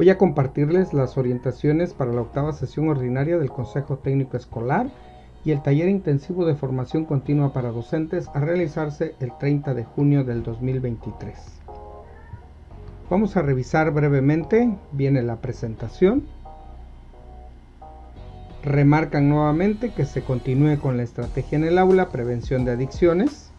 Voy a compartirles las orientaciones para la octava sesión ordinaria del Consejo Técnico Escolar y el taller intensivo de formación continua para docentes a realizarse el 30 de junio del 2023. Vamos a revisar brevemente, viene la presentación. Remarcan nuevamente que se continúe con la estrategia en el aula, prevención de adicciones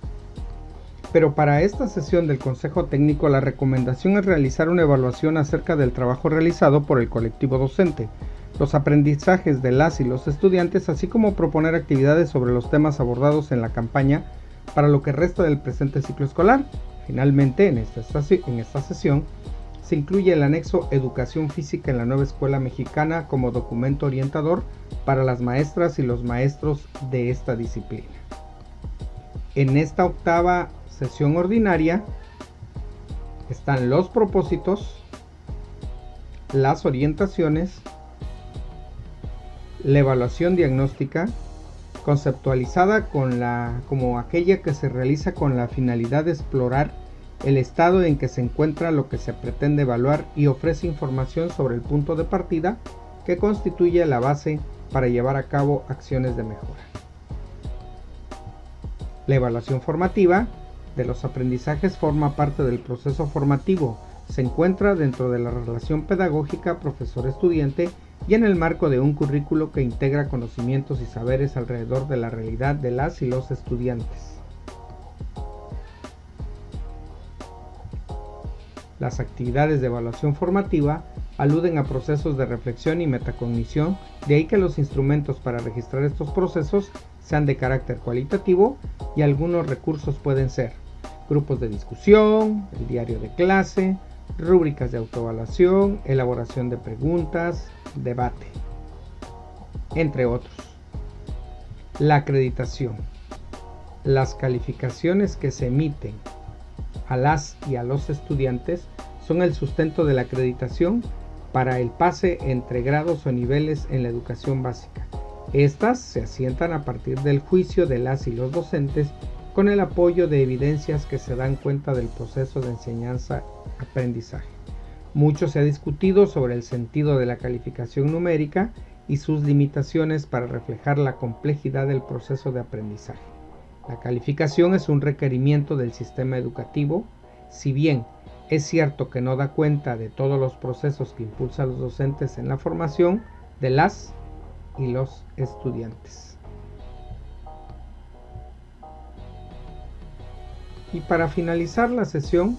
pero para esta sesión del Consejo Técnico la recomendación es realizar una evaluación acerca del trabajo realizado por el colectivo docente, los aprendizajes de las y los estudiantes, así como proponer actividades sobre los temas abordados en la campaña para lo que resta del presente ciclo escolar. Finalmente, en esta, en esta sesión, se incluye el anexo Educación Física en la nueva escuela mexicana como documento orientador para las maestras y los maestros de esta disciplina. En esta octava sesión ordinaria están los propósitos, las orientaciones, la evaluación diagnóstica, conceptualizada con la, como aquella que se realiza con la finalidad de explorar el estado en que se encuentra lo que se pretende evaluar y ofrece información sobre el punto de partida que constituye la base para llevar a cabo acciones de mejora. La evaluación formativa de los aprendizajes forma parte del proceso formativo, se encuentra dentro de la relación pedagógica profesor-estudiante y en el marco de un currículo que integra conocimientos y saberes alrededor de la realidad de las y los estudiantes. Las actividades de evaluación formativa aluden a procesos de reflexión y metacognición, de ahí que los instrumentos para registrar estos procesos sean de carácter cualitativo y algunos recursos pueden ser grupos de discusión, el diario de clase, rúbricas de autoevaluación, elaboración de preguntas, debate, entre otros. La acreditación. Las calificaciones que se emiten a las y a los estudiantes son el sustento de la acreditación para el pase entre grados o niveles en la educación básica. Estas se asientan a partir del juicio de las y los docentes con el apoyo de evidencias que se dan cuenta del proceso de enseñanza-aprendizaje. Mucho se ha discutido sobre el sentido de la calificación numérica y sus limitaciones para reflejar la complejidad del proceso de aprendizaje. La calificación es un requerimiento del sistema educativo, si bien es cierto que no da cuenta de todos los procesos que impulsan los docentes en la formación de las y los estudiantes. Y para finalizar la sesión,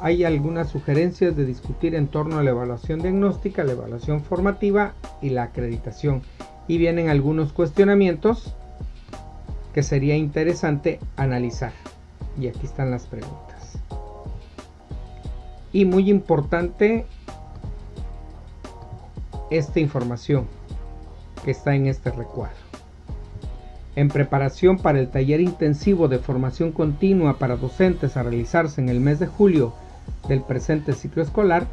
hay algunas sugerencias de discutir en torno a la evaluación diagnóstica, la evaluación formativa y la acreditación. Y vienen algunos cuestionamientos que sería interesante analizar. Y aquí están las preguntas. Y muy importante esta información que está en este recuadro en preparación para el taller intensivo de formación continua para docentes a realizarse en el mes de julio del presente ciclo escolar,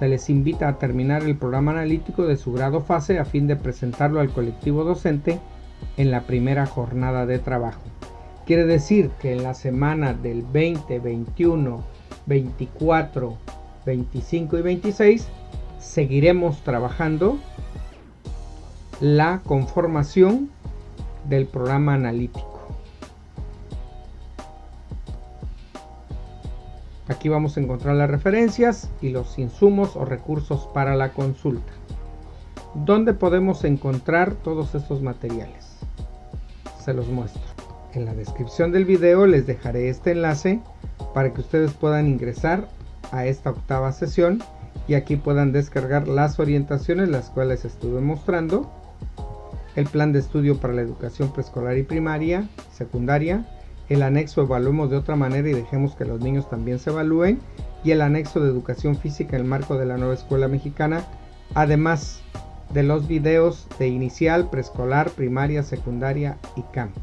se les invita a terminar el programa analítico de su grado fase a fin de presentarlo al colectivo docente en la primera jornada de trabajo. Quiere decir que en la semana del 20, 21, 24, 25 y 26 seguiremos trabajando la conformación del programa analítico. Aquí vamos a encontrar las referencias y los insumos o recursos para la consulta. ¿Dónde podemos encontrar todos estos materiales? Se los muestro. En la descripción del video les dejaré este enlace para que ustedes puedan ingresar a esta octava sesión y aquí puedan descargar las orientaciones las cuales estuve mostrando el plan de estudio para la educación preescolar y primaria, secundaria, el anexo evaluemos de otra manera y dejemos que los niños también se evalúen, y el anexo de educación física en el marco de la nueva escuela mexicana, además de los videos de inicial, preescolar, primaria, secundaria y camp.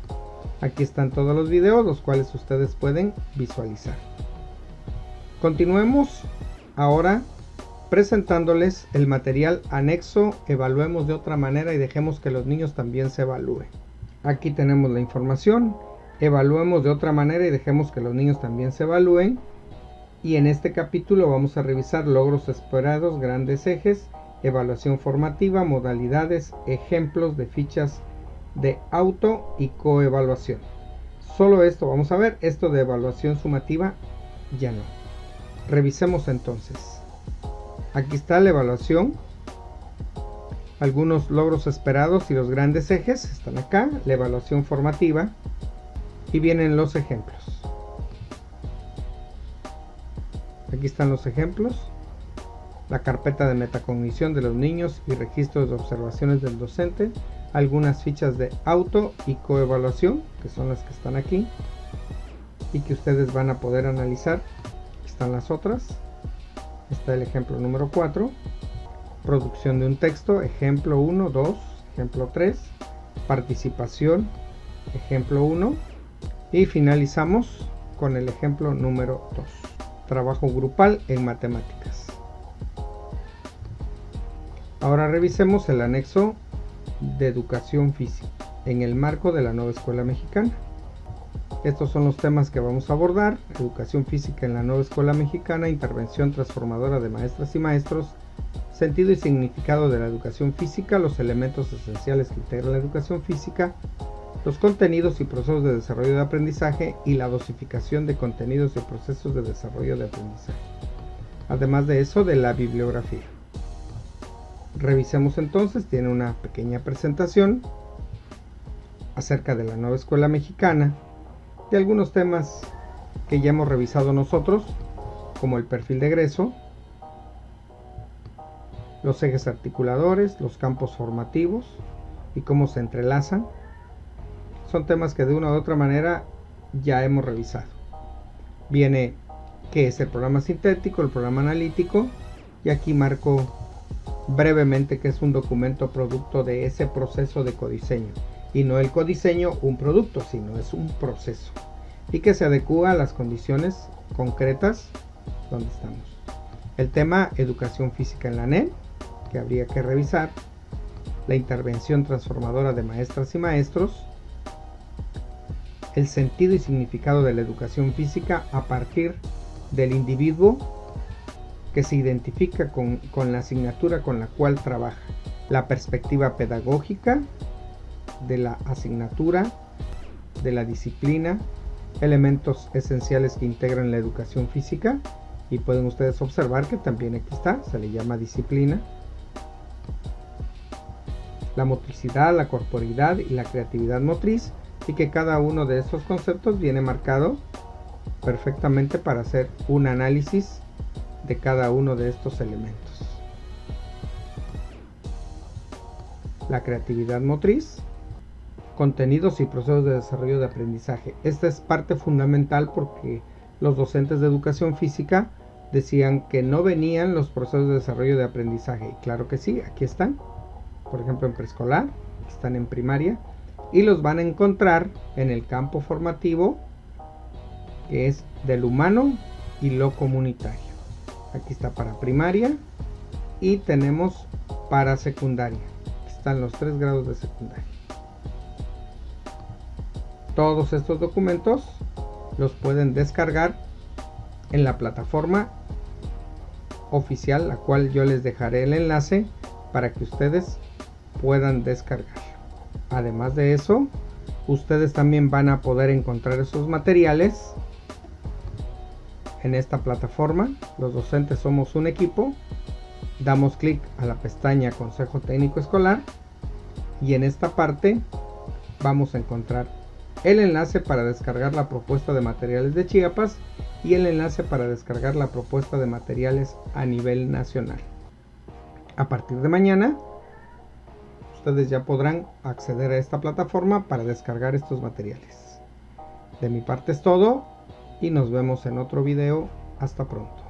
Aquí están todos los videos, los cuales ustedes pueden visualizar. Continuemos ahora presentándoles el material anexo, evaluemos de otra manera y dejemos que los niños también se evalúen. Aquí tenemos la información, evaluemos de otra manera y dejemos que los niños también se evalúen. y en este capítulo vamos a revisar logros esperados, grandes ejes, evaluación formativa, modalidades, ejemplos de fichas de auto y coevaluación. Solo esto vamos a ver, esto de evaluación sumativa ya no. Revisemos entonces. Aquí está la evaluación. Algunos logros esperados y los grandes ejes están acá, la evaluación formativa y vienen los ejemplos. Aquí están los ejemplos. La carpeta de metacognición de los niños y registros de observaciones del docente. Algunas fichas de auto y coevaluación, que son las que están aquí. Y que ustedes van a poder analizar. Están las otras. Está el ejemplo número 4. Producción de un texto. Ejemplo 1, 2, ejemplo 3. Participación. Ejemplo 1. Y finalizamos con el ejemplo número 2 trabajo grupal en matemáticas. Ahora revisemos el anexo de educación física en el marco de la nueva escuela mexicana. Estos son los temas que vamos a abordar, educación física en la nueva escuela mexicana, intervención transformadora de maestras y maestros, sentido y significado de la educación física, los elementos esenciales que integran la educación física, los contenidos y procesos de desarrollo de aprendizaje y la dosificación de contenidos y procesos de desarrollo de aprendizaje. Además de eso, de la bibliografía. Revisemos entonces, tiene una pequeña presentación acerca de la nueva escuela mexicana, de algunos temas que ya hemos revisado nosotros, como el perfil de egreso, los ejes articuladores, los campos formativos y cómo se entrelazan, son temas que de una u otra manera ya hemos revisado. Viene qué es el programa sintético, el programa analítico, y aquí marco brevemente que es un documento producto de ese proceso de codiseño. Y no el codiseño un producto, sino es un proceso. Y que se adecua a las condiciones concretas donde estamos. El tema educación física en la NEM, que habría que revisar. La intervención transformadora de maestras y maestros el sentido y significado de la educación física a partir del individuo que se identifica con, la asignatura con la cual trabaja, la perspectiva pedagógica de la asignatura, de la disciplina, elementos esenciales que integran la educación física. Y pueden ustedes observar que también aquí está, se le llama disciplina, la motricidad, la corporidad y la creatividad motriz. Y que cada uno de estos conceptos viene marcado perfectamente para hacer un análisis de cada uno de estos elementos. La creatividad motriz, contenidos y procesos de desarrollo de aprendizaje. Esta es parte fundamental porque los docentes de educación física decían que no venían los procesos de desarrollo de aprendizaje. Y claro que sí, aquí están. Por ejemplo, en preescolar, están en primaria y los van a encontrar en el campo formativo que es del humano y lo comunitario. Aquí está para primaria y tenemos para secundaria. Están los tres grados de secundaria. Todos estos documentos los pueden descargar en la plataforma oficial, la cual yo les dejaré el enlace para que ustedes puedan descargar. Además de eso, ustedes también van a poder encontrar esos materiales en esta plataforma. Los docentes somos un equipo. Damos clic a la pestaña Consejo Técnico Escolar y en esta parte vamos a encontrar el enlace para descargar la propuesta de materiales de Chiapas y el enlace para descargar la propuesta de materiales a nivel nacional. A partir de mañana ustedes ya podrán acceder a esta plataforma para descargar estos materiales. De mi parte es todo y nos vemos en otro video. Hasta pronto.